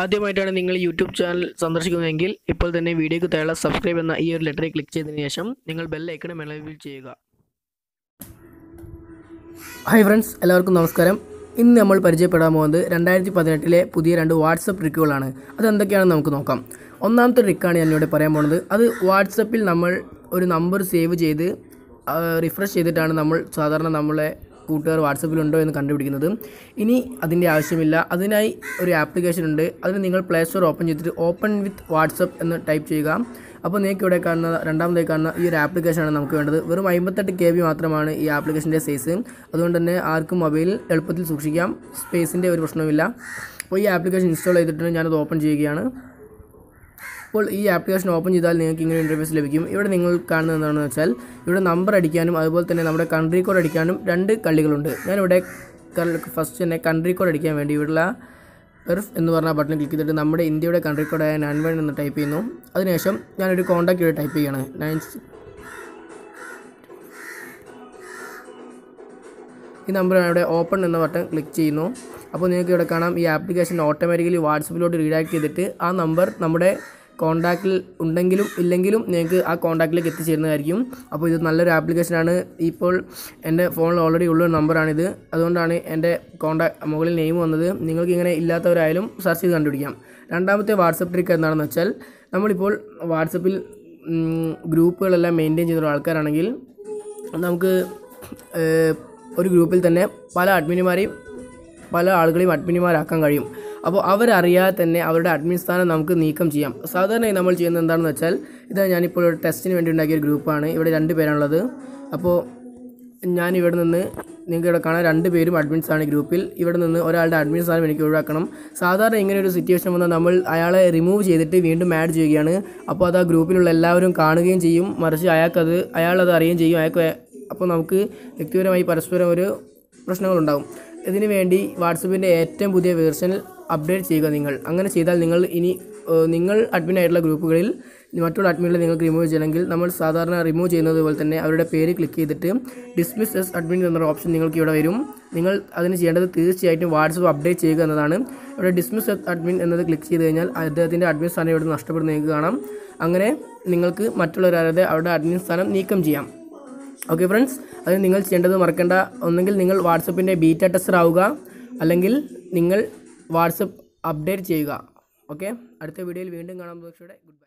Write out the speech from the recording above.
ആദ്യമായിട്ടാണ് നിങ്ങൾ YouTube channel സന്ദർശിക്കുന്നതെങ്കിൽ ഇപ്പോൾ തന്നെ വീഡിയോക്ക് താഴെ സബ്സ്ക്രൈബ് എന്ന ഈ ഒരു ലെറ്ററിൽ ക്ലിക്ക് ചെയ്തതിന് ശേഷം നിങ്ങൾ ബെൽ ഐക്കണും എനേബിൾ ചെയ്യുക. ഹായ് ഫ്രണ്ട്സ് എല്ലാവർക്കും നമസ്കാരം. ഇന്ന് നമ്മൾ പരിചയപ്പെടാൻ പോകുന്നത് രണ്ടായിരത്തി പതിനെട്ടിലെ പുതിയ രണ്ട് വാട്സപ്പ് ട്രിക്കുകളാണ് അതെന്തൊക്കെയാണെന്ന് നമുക്ക് നോക്കാം. ഒന്നാമത്തെ ട്രിക്കാണ് ഞാൻ ഇവിടെ പറയാൻ പോകുന്നത്. അത് വാട്സപ്പിൽ നമ്മൾ ഒരു നമ്പർ സേവ് ചെയ്ത് റിഫ്രഷ് ചെയ്തിട്ടാണ് നമ്മൾ സാധാരണ നമ്മളെ കൂട്ടുകാർ വാട്സപ്പിലുണ്ടോ എന്ന് കണ്ടുപിടിക്കുന്നത്. ഇനി അതിന്റെ ആവശ്യമില്ല. അതിനായി ഒരു ആപ്ലിക്കേഷൻ ഉണ്ട്. അതിന് നിങ്ങൾ പ്ലേ സ്റ്റോർ ഓപ്പൺ ചെയ്തിട്ട് ഓപ്പൺ വിത്ത് വാട്സപ്പ് എന്ന് ടൈപ്പ് ചെയ്യുക. അപ്പോൾ നിങ്ങൾക്ക് ഇവിടെ കാണുന്ന രണ്ടാമതായി കാണുന്ന ഈ ഒരു ആപ്ലിക്കേഷനാണ് നമുക്ക് വേണ്ടത്. വെറും അമ്പത്തെട്ട് കെ ബി മാത്രമാണ് ഈ ആപ്ലിക്കേഷന്റെ സൈസ് അതുകൊണ്ട് തന്നെ ആർക്കും മൊബൈൽ എളുപ്പത്തിൽ സൂക്ഷിക്കാം. സ്പേസിന്റെ ഒരു പ്രശ്നവുമില്ല. അപ്പോൾ ഈ ആപ്ലിക്കേഷൻ ഇൻസ്റ്റാൾ ചെയ്തിട്ട് ഞാനത് ഓപ്പൺ ചെയ്യുകയാണ്. അപ്പോൾ ഈ ആപ്ലിക്കേഷൻ ഓപ്പൺ ചെയ്താൽ നിങ്ങൾക്ക് ഇങ്ങനെ ഇന്റർഫേസ് ലഭിക്കും. ഇവിടെ നിങ്ങൾ കാണുന്നത് എന്താണെന്ന് വെച്ചാൽ ഇവിടെ നമ്പർ അടിക്കാനും അതുപോലെ തന്നെ നമ്മുടെ കൺട്രി കോഡ് അടിക്കാനും രണ്ട് കളികളുണ്ട് ഞാനിവിടെ ഫസ്റ്റ് തന്നെ കൺട്രി കോഡ് അടിക്കാൻ വേണ്ടി ഇവിടെയുള്ള പെർഫ് എന്ന് പറഞ്ഞ ബട്ടൺ ക്ലിക്ക് ചെയ്തിട്ട് നമ്മുടെ ഇന്ത്യയുടെ കൺട്രി കോഡായ നയൻ വൺ എന്ന് ടൈപ്പ് ചെയ്യുന്നു. അതിനുശേഷം ഞാനൊരു കോൺടാക്റ്റ് ഇവിടെ ടൈപ്പ് ചെയ്യാണ്. നയൻ ഈ നമ്പർ ഇവിടെ ഓപ്പൺ എന്ന ബട്ടൺ ക്ലിക്ക് ചെയ്യുന്നു. അപ്പോൾ നിങ്ങൾക്ക് ഇവിടെ കാണാം ഈ ആപ്ലിക്കേഷൻ ഓട്ടോമാറ്റിക്കലി വാട്സപ്പിലോട്ട് റീഡാക്ട് ചെയ്തിട്ട് ആ നമ്പർ നമ്മുടെ കോൺടാക്റ്റിൽ ഉണ്ടെങ്കിലും ഇല്ലെങ്കിലും നിങ്ങൾക്ക് ആ കോൺടാക്റ്റിലേക്ക് എത്തിച്ചേരുന്നതായിരിക്കും. അപ്പോൾ ഇത് നല്ലൊരു ആപ്ലിക്കേഷനാണ്. ഇപ്പോൾ എന്റെ ഫോണിൽ ഓൾറെഡി ഉള്ള നമ്പറാണിത്. അതുകൊണ്ടാണ് എന്റെ കോൺടാക്ട് മുകളിൽ നെയിം വന്നത്. നിങ്ങൾക്ക് ഇങ്ങനെ ഇല്ലാത്തവരായാലും സെർച്ച് ചെയ്ത് കണ്ടുപിടിക്കാം. രണ്ടാമത്തെ വാട്സപ്പ് ട്രിക്ക് എന്താണെന്ന് വെച്ചാൽ നമ്മളിപ്പോൾ വാട്സപ്പിൽ ഗ്രൂപ്പുകളെല്ലാം മെയിന്റെയിൻ ചെയ്യുന്ന ആൾക്കാരാണെങ്കിൽ നമുക്ക് ഒരു ഗ്രൂപ്പിൽ തന്നെ പല അഡ്മിനുമാരെയും പല ആളുകളെയും അഡ്മിനുമാരാക്കാൻ കഴിയും. അപ്പോൾ അവരറിയാതെ തന്നെ അവരുടെ അഡ്മിൻ സ്ഥാനം നമുക്ക് നീക്കം ചെയ്യാം. സാധാരണയായി നമ്മൾ ചെയ്യുന്നത് എന്താണെന്ന് വെച്ചാൽ ഇത് ഞാനിപ്പോൾ ഒരു ടെസ്റ്റിന് വേണ്ടി ഉണ്ടാക്കിയ ഒരു ഗ്രൂപ്പാണ്. ഇവിടെ രണ്ട് പേരാണുള്ളത്. അപ്പോൾ ഞാൻ ഇവിടെ നിന്ന് നിങ്ങൾക്ക് ഇവിടെ കാണാൻ രണ്ട് പേരും അഡ്മിൻസ് ആണ് ഗ്രൂപ്പിൽ. ഇവിടെ നിന്ന് ഒരാളുടെ അഡ്മിൻ സ്ഥാനം എനിക്ക് ഒഴിവാക്കണം. സാധാരണ ഇങ്ങനെ ഒരു സിറ്റുവേഷൻ വന്നാൽ നമ്മൾ അയാളെ റിമൂവ് ചെയ്തിട്ട് വീണ്ടും ആഡ് ചെയ്യുകയാണ്. അപ്പോൾ അത് ആ ഗ്രൂപ്പിലുള്ള എല്ലാവരും കാണുകയും ചെയ്യും. മറിച്ച് അയാൾക്കത് അയാളത് അറിയുകയും ചെയ്യും. അയാൾക്ക് അപ്പോൾ നമുക്ക് വ്യക്തിപരമായി പരസ്പരം ഒരു പ്രശ്നങ്ങളുണ്ടാകും ഇതിനു വേണ്ടി വാട്സപ്പിന്റെ ഏറ്റവും പുതിയ വേർഷനിൽ അപ്ഡേറ്റ് ചെയ്യുക നിങ്ങൾ. അങ്ങനെ ചെയ്താൽ നിങ്ങൾ ഇനി നിങ്ങൾ അഡ്മിൻ ആയിട്ടുള്ള ഗ്രൂപ്പുകളിൽ മറ്റുള്ള അഡ്മിനെ നിങ്ങൾക്ക് റിമൂവ് ചെയ്യണമെങ്കിൽ നമ്മൾ സാധാരണ റിമൂവ് ചെയ്യുന്നത് പോലെ തന്നെ അവരുടെ പേര് ക്ലിക്ക് ചെയ്തിട്ട് ഡിസ്മിസ് എസ് അഡ്മിൻ എന്നൊരു ഓപ്ഷൻ നിങ്ങൾക്ക് ഇവിടെ വരും. നിങ്ങൾ അതിന് ചെയ്യേണ്ടത് തീർച്ചയായിട്ടും വാട്സപ്പ് അപ്ഡേറ്റ് ചെയ്യുക എന്നതാണ്. ഇവിടെ ഡിസ്മിസ് എസ് അഡ്മിൻ എന്നത് ക്ലിക്ക് ചെയ്ത് കഴിഞ്ഞാൽ അദ്ദേഹത്തിന്റെ അഡ്മിൻ സ്ഥാനം ഇവിടെ നഷ്ടപ്പെടുന്ന നിങ്ങൾക്ക് കാണാം. അങ്ങനെ നിങ്ങൾക്ക് മറ്റുള്ളവരാതെ അവരുടെ അഡ്മിൻ സ്ഥാനം നീക്കം ചെയ്യാം. ഓക്കെ ഫ്രണ്ട്സ് അത് നിങ്ങൾ ചെയ്യേണ്ടത് മറക്കേണ്ട. ഒന്നെങ്കിൽ നിങ്ങൾ വാട്സപ്പിന്റെ ബീറ്റ ടെസ്റ്റർ ആവുക അല്ലെങ്കിൽ നിങ്ങൾ വാട്സപ്പ് അപ്ഡേറ്റ് ചെയ്യുക. ഓക്കെ അടുത്ത വീഡിയോയിൽ വീണ്ടും കാണാൻ ഗുഡ് ബൈ